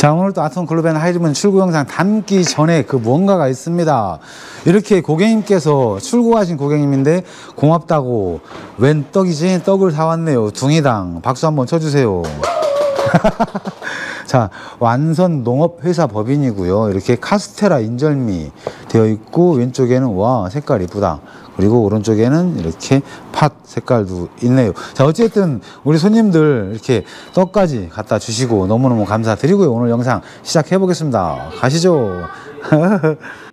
자 오늘 또 아톰 글로벤 하이리문 출고 영상 담기 전에 그 뭔가가 있습니다. 이렇게 고객님께서 출고하신 고객님인데 고맙다고. 웬 떡이지? 떡을 사왔네요. 둥이당. 박수 한번 쳐주세요 자 완선 농업회사 법인이고요. 이렇게 카스테라 인절미 되어 있고 왼쪽에는 와 색깔 이쁘다. 그리고 오른쪽에는 이렇게 팥 색깔도 있네요. 자 어쨌든 우리 손님들 이렇게 떡까지 갖다 주시고 너무너무 감사드리고요. 오늘 영상 시작해 보겠습니다. 가시죠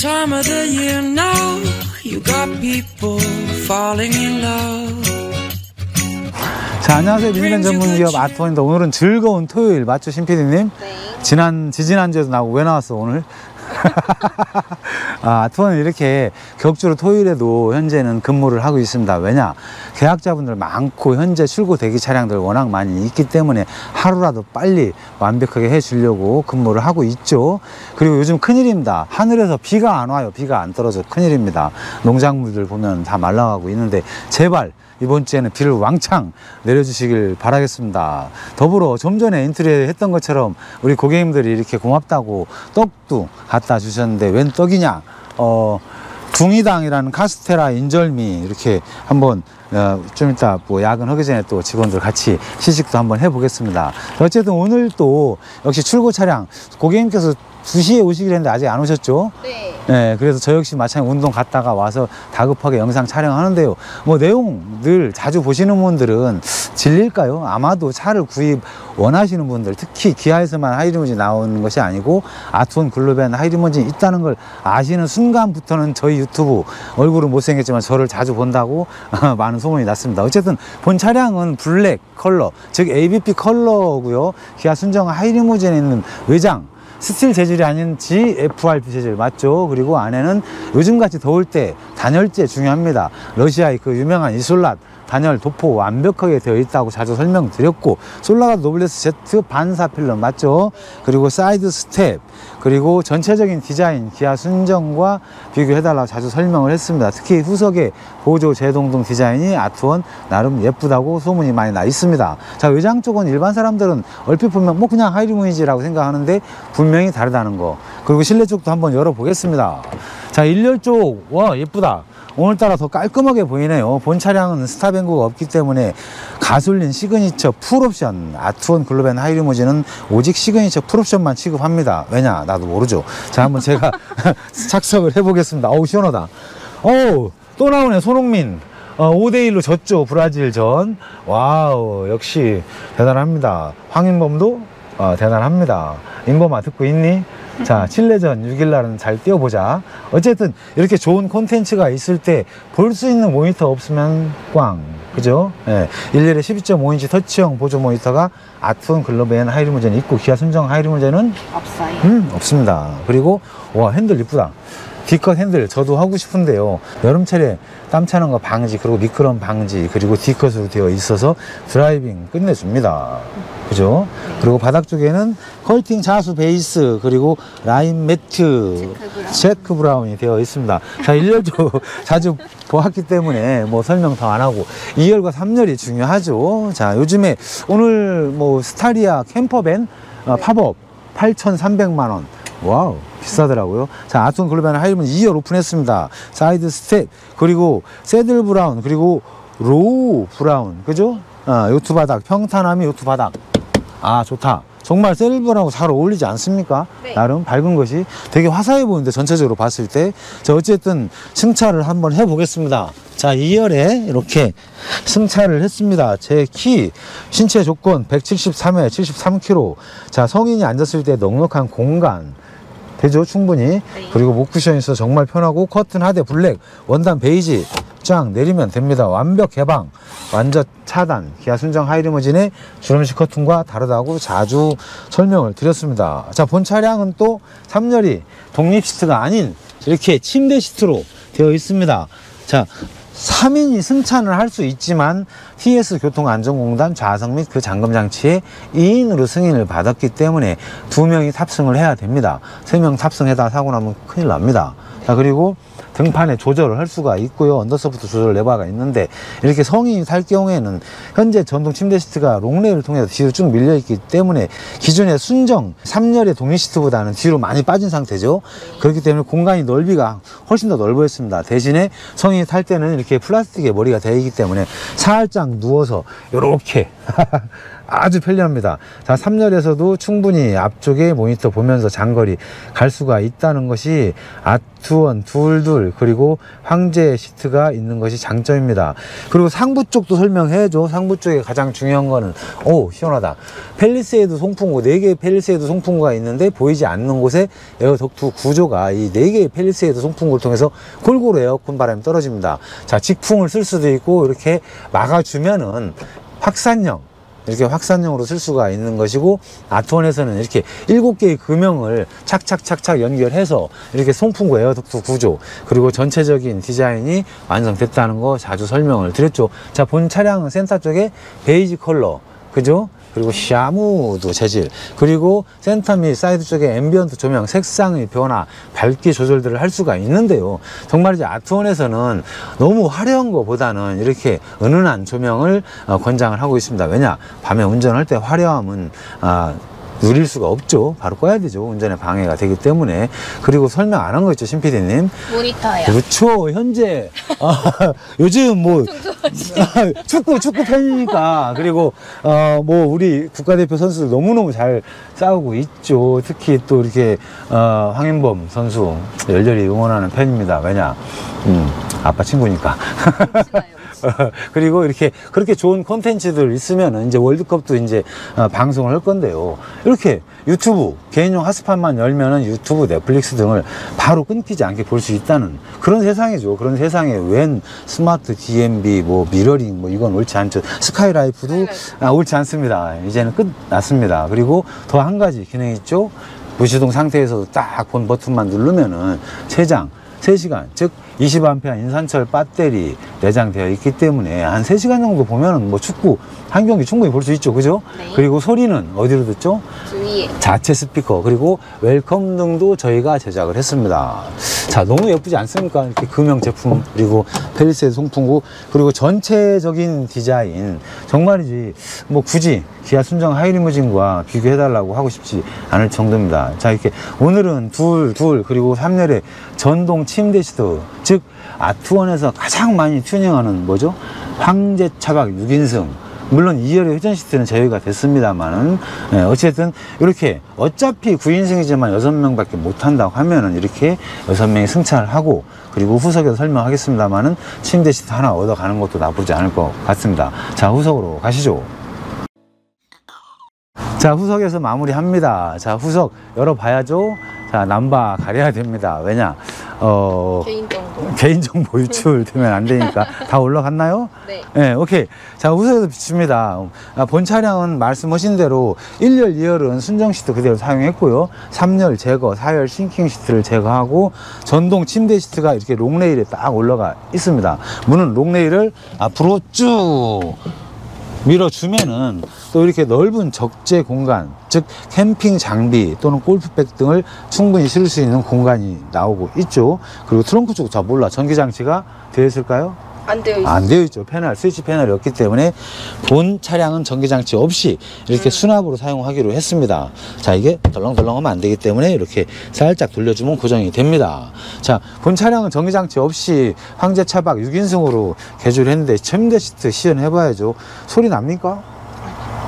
time of the year now, you got people falling in love. 자 안녕하세요 미니밴 전문 기업 아트원입니다 오늘은 즐거운 토요일 맞죠 신PD님? 네. 지난 지지난주에도 나오고 왜 나왔어 오늘? 아, 아트원은 이렇게 격주로 토요일에도 현재는 근무를 하고 있습니다. 왜냐? 계약자분들 많고 현재 출고 대기 차량들 워낙 많이 있기 때문에 하루라도 빨리 완벽하게 해주려고 근무를 하고 있죠. 그리고 요즘 큰일입니다. 하늘에서 비가 안 와요. 비가 안 떨어져 큰일입니다. 농작물들 보면 다 말라가고 있는데 제발 이번 주에는 비를 왕창 내려주시길 바라겠습니다. 더불어 좀 전에 인트리에 했던 것처럼 우리 고객님들이 이렇게 고맙다고 떡도 갖다 주셨는데 웬 떡이냐? 어, 둥이당이라는 카스테라 인절미 이렇게 한번 어, 좀 이따 뭐 야근하기 전에 또 직원들 같이 시식도 한번 해보겠습니다. 어쨌든 오늘 또 역시 출고 차량 고객님께서 2시에 오시기로 했는데 아직 안 오셨죠? 네. 네, 그래서 저 역시 마찬가지 운동 갔다가 와서 다급하게 영상 촬영하는데요. 뭐 내용 늘 자주 보시는 분들은 질릴까요? 아마도 차를 구입 원하시는 분들, 특히 기아에서만 하이리무진 나오는 것이 아니고 아트원 글로벤 하이리무진이 있다는 걸 아시는 순간부터는 저희 유튜브 얼굴은 못생겼지만 저를 자주 본다고 많은 소문이 났습니다. 어쨌든 본 차량은 블랙 컬러, 즉 ABP 컬러고요. 기아 순정 하이리무진에 있는 외장 스틸 재질이 아닌 GFRP 재질 맞죠? 그리고 안에는 요즘같이 더울 때 단열재 중요합니다. 러시아의 그 유명한 이솔랏 단열 도포 완벽하게 되어 있다고 자주 설명드렸고 솔라가 노블레스 Z 반사 필름 맞죠? 그리고 사이드 스텝 그리고 전체적인 디자인 기아 순정과 비교해달라고 자주 설명을 했습니다. 특히 후석의 보조 제동등 디자인이 아트원 나름 예쁘다고 소문이 많이 나 있습니다. 자 외장 쪽은 일반 사람들은 얼핏 보면 뭐 그냥 하이리무진이라고 생각하는데 분명히 다르다는 거 그리고 실내 쪽도 한번 열어보겠습니다. 자 1열 쪽 와 예쁘다. 오늘따라 더 깔끔하게 보이네요. 본 차량은 스타뱅크가 없기 때문에 가솔린 시그니처 풀옵션 아트원 글로벤 하이리무진은 오직 시그니처 풀옵션만 취급합니다. 왜냐? 나도 모르죠. 자, 한번 제가 착석을 해보겠습니다. 어우, 시원하다. 어우, 또 나오네, 손흥민. 어, 5대1로 졌죠, 브라질 전. wow, 역시 대단합니다. 황인범도 어, 대단합니다. 인범아, 듣고 있니? 자, 칠레전 6일날은 잘 뛰어보자. 어쨌든 이렇게 좋은 콘텐츠가 있을 때 볼 수 있는 모니터 없으면 꽝. 그죠? 예. 1열에 12.5인치 터치형 보조 모니터가 아트원 글로벤 하이리무진이 있고 기아 순정 하이리무진은 없어요. 음, 없습니다. 그리고 와, 핸들 이쁘다. D cut 핸들 저도 하고 싶은데요. 여름철에 땀 차는 거 방지 그리고 미끄럼 방지 그리고 D cut으로 되어 있어서 driving 끝내줍니다. 그죠? 그리고 바닥 쪽에는 퀼팅 자수 베이스 그리고 라인 매트 체크 브라운. 체크 브라운이 되어 있습니다. 자, 1열도 자주 보았기 때문에 뭐 설명 더 안 하고 2열과 3열이 중요하죠. 자, 요즘에 오늘 뭐 스타리아 캠퍼밴 어, 팝업 8,300만 원. wow 비싸더라고요. 자 아트원 글로벤 하이리무진 2열 오픈했습니다. 사이드 스텝 그리고 새들 브라운 그리고 로우 브라운 그죠? 아, 요트 바닥 평탄함이 요트 바닥 아 좋다. 정말 셀브라고 잘 어울리지 않습니까? 네. 나름 밝은 것이 되게 화사해 보이는데 전체적으로 봤을 때. 자, 어쨌든 승차를 한번 해보겠습니다. 자, 2열에 이렇게 승차를 했습니다. 제 키, 신체 조건 173에 73kg. 자, 성인이 앉았을 때 넉넉한 공간. 되죠, 충분히. 그리고 목 쿠션이 있어 정말 편하고 커튼 하대 블랙, 원단 베이지 쫙 내리면 됩니다. 완벽 개방, 완전 차단. 기아 순정 하이리무진의 주름식 커튼과 다르다고 자주 설명을 드렸습니다. 자, 본 차량은 또 3열이 독립 시트가 아닌 이렇게 침대 시트로 되어 있습니다. 자, 3인이 승차는 할수 있지만 TS 교통안전공단 좌석 및 그 잠금 장치에 2인으로 승인을 받았기 때문에 두 명이 탑승을 해야 됩니다. 세명 탑승했다 사고 나면 큰일 납니다. 자 그리고 등판에 조절을 할 수가 있고요. under support 조절 레버가 있는데 이렇게 성인이 탈 경우에는 현재 전동 침대 시트가 long rail을 통해서 뒤로 쭉 밀려 있기 때문에 기존의 순정 3열의 독립 시트보다는 뒤로 많이 빠진 상태죠. 그렇기 때문에 공간이 넓이가 훨씬 더 넓어졌습니다. 대신에 성인이 탈 때는 이렇게 플라스틱의 머리가 되어 있기 때문에 살짝 누워서 이렇게 아주 편리합니다. 자, 3열에서도 충분히 앞쪽에 모니터 보면서 장거리 갈 수가 있다는 것이 아투원 둘둘 그리고 황제 시트가 있는 것이 장점입니다. 그리고 상부 쪽도 설명해줘. 상부 쪽에 가장 중요한 거는 오 시원하다. 펠리세이드 송풍구 4개의 펠리세이드 송풍구가 있는데 보이지 않는 곳에 air duct 구조가 이 4개의 펠리세이드 송풍구를 통해서 골고루 에어컨 바람이 떨어집니다. 자, 직풍을 쓸 수도 있고 이렇게 막아주면은 확산형 이렇게 확산형으로 쓸 수가 있는 것이고 아트원에서는 이렇게 일곱 개의 금형을 착착착착 연결해서 이렇게 송풍구 air duct 구조 그리고 전체적인 디자인이 완성됐다는 거 자주 설명을 드렸죠. 자 본 차량은 센터 쪽에 베이지 컬러 그죠? 그리고 샤무드 재질. 그리고 센터 및 사이드 쪽에 ambient 조명 색상의 변화 밝기 조절들을 할 수가 있는데요. 정말 이제 아트원에서는 너무 화려한 것보다는 이렇게 은은한 조명을 어, 권장을 하고 있습니다. 왜냐? 밤에 운전할 때 화려함은 아, 누릴 수가 없죠 바로 꺼야 되죠 운전에 방해가 되기 때문에 그리고 설명 안 한 거 있죠 신 PD님 모니터요. 그렇죠. 현재 아, 요즘 뭐 축구 축구 팬이니까 그리고 어, 뭐 우리 국가대표 선수들 너무 너무 잘 싸우고 있죠. 특히 또 이렇게 어, 황인범 선수 열렬히 응원하는 팬입니다. 왜냐, 음, 아빠 친구니까. 그리고 이렇게 그렇게 좋은 콘텐츠들 있으면 이제 월드컵도 이제 어, 방송을 할 건데요. 이렇게 유튜브 개인용 핫스팟만 열면은 유튜브, 넷플릭스 등을 바로 끊기지 않게 볼 수 있다는 그런 세상이죠. 그런 세상에 웬 스마트 DMB, 뭐 미러링, 뭐 이건 옳지 않죠. 스카이라이프도 아, 옳지 않습니다. 이제는 끝났습니다. 그리고 더 한 가지 기능이 있죠. 무시동 상태에서도 딱 본 버튼만 누르면은 최장 3시간, 즉 20A 인산철 배터리 내장되어 있기 때문에 한 3시간 정도 보면은 뭐 축구 한 경기 충분히 볼 수 있죠. 그죠? 네. 그리고 소리는 어디로 듣죠? 주위에. 자체 스피커 그리고 welcome 등도 저희가 제작을 했습니다. 자 너무 예쁘지 않습니까? 이렇게 금형 제품 그리고 펠리세이드 송풍구 그리고 전체적인 디자인 정말이지 뭐 굳이 기아 순정 하이리무진과 비교해달라고 하고 싶지 않을 정도입니다. 자 이렇게 오늘은 둘 둘 그리고 3열의 전동 침대 시트 즉 아트원에서 가장 많이 튜닝하는 뭐죠? 황제 차박 6인승 물론 2열의 회전 시트는 제외가 됐습니다만은 예, 어쨌든 이렇게 어차피 9인승이지만 6명밖에 못 한다고 하면은 이렇게 6명이 승차를 하고 그리고 후석에서 설명하겠습니다만은 침대 시트 하나 얻어가는 것도 나쁘지 않을 것 같습니다. 자 후석으로 가시죠. 자 후석에서 마무리합니다. 자 후석 열어봐야죠. 자 남바 가려야 됩니다. 왜냐 어 개인정보. 개인정보 유출되면 안 되니까 다 올라갔나요? 네. 네, 오케이. 자, 우선에서 비춥니다. 아, 본 차량은 말씀하신 대로 1열, 2열은 순정 시트 그대로 사용했고요. 3열 제거, 4열 sinking 시트를 제거하고 전동 침대 시트가 이렇게 long rail에 딱 올라가 있습니다. 문은 long rail을 앞으로 쭉 밀어주면은 또 이렇게 넓은 적재 공간, 즉 캠핑 장비 또는 골프백 등을 충분히 실을 수 있는 공간이 나오고 있죠. 그리고 트렁크 쪽, 자 몰라 전기 장치가 되어 있을까요? 안 되어 있어. 안 되어 있죠. 패널, 스위치 패널이 없기 때문에 본 차량은 전기장치 없이 이렇게 수납으로 사용하기로 했습니다. 자, 이게 덜렁덜렁 하면 안 되기 때문에 이렇게 살짝 돌려주면 고정이 됩니다. 자, 본 차량은 전기장치 없이 황제 차박 6인승으로 개조를 했는데 침대 시트 시연해 봐야죠. 소리 납니까?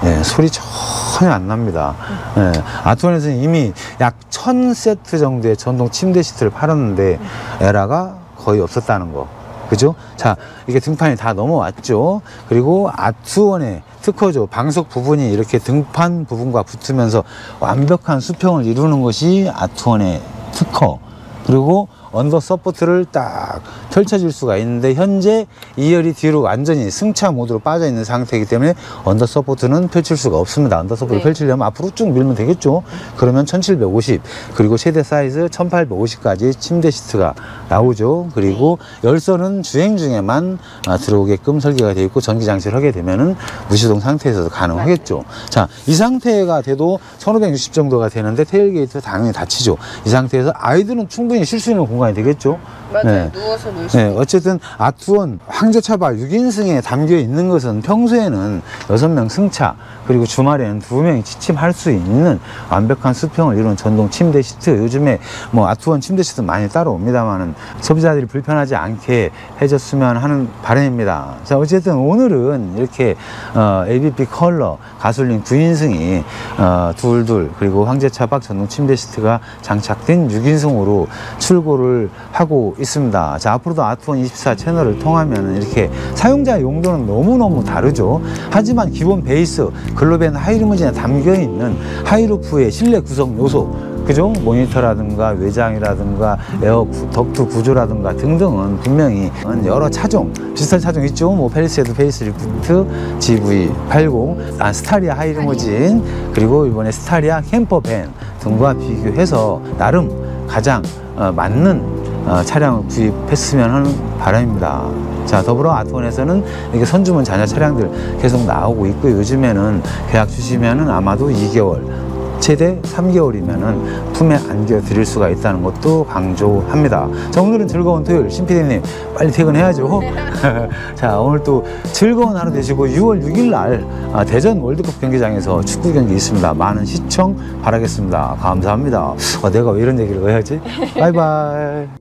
네, 소리 전혀 안 납니다. 네, 아트원에서는 이미 약 1000세트 정도의 전동 침대 시트를 팔았는데 에러가 거의 없었다는 거. 그죠? 자, 이게 등판이 다 넘어왔죠. 그리고 아트원의 특허죠. 방석 부분이 이렇게 등판 부분과 붙으면서 완벽한 수평을 이루는 것이 아트원의 특허. 그리고 under support를 딱 펼쳐줄 수가 있는데 현재 2열이 뒤로 완전히 승차 모드로 빠져 있는 상태이기 때문에 under support는 펼칠 수가 없습니다. under support 네. 펼치려면 앞으로 쭉 밀면 되겠죠. 그러면 1750 그리고 최대 사이즈 1850까지 침대 시트가 나오죠. 그리고 열선은 주행 중에만 아, 들어오게끔 설계가 되어 있고 전기 장치를 하게 되면은 무시동 상태에서도 가능하겠죠. 자, 이 상태가 돼도 1560 정도가 되는데 tailgate 당연히 닫히죠. 이 상태에서 아이들은 충분히 쉴 수 있는 공간 이 되겠죠. 맞아요. 네. 누워서 놀 수 네. 어쨌든 아트원 황제차박 6인승에 담겨 있는 것은 평소에는 6명 승차 그리고 주말에는 2명이 취침할 수 있는 완벽한 수평을 이룬 전동 침대 시트 요즘에 뭐 아투원 침대 시트 많이 따라옵니다만은 소비자들이 불편하지 않게 해줬으면 하는 바람입니다. 자 어쨌든 오늘은 이렇게 어, ABP 컬러 가솔린 9인승이 어, 둘둘 그리고 황제차박 전동 침대 시트가 장착된 6인승으로 출고를 하고 있습니다. 자, 앞으로도 아트원 24 채널을 통하면 이렇게 사용자 용도는 너무너무 다르죠. 하지만 기본 베이스 글로벤 하이리무진에 담겨 있는 high roof의 실내 구성 요소 그죠? 모니터라든가 외장이라든가 에어 구- 덕트 구조라든가 등등은 분명히 여러 차종 비슷한 차종 있죠. 뭐 팰리세이드 facelift, GV80, 아, 스타리아 하이리무진 그리고 이번에 스타리아 캠퍼밴 등과 비교해서 나름 가장 어, 맞는 어, 차량을 구입했으면 하는 바람입니다. 자, 더불어 아트원에서는 이렇게 선주문 자녀 차량들 계속 나오고 있고 요즘에는 계약 주시면은 아마도 2개월 최대 3개월이면은 품에 안겨 드릴 수가 있다는 것도 강조합니다. 자, 오늘은 즐거운 토요일. 신피디님, 빨리 퇴근해야죠. 자, 오늘 또 즐거운 하루 되시고 6월 6일 날 아, 대전 월드컵 경기장에서 축구 경기 있습니다. 많은 시청 바라겠습니다. 감사합니다. 아, 내가 왜 이런 얘기를 해야지? 바이바이.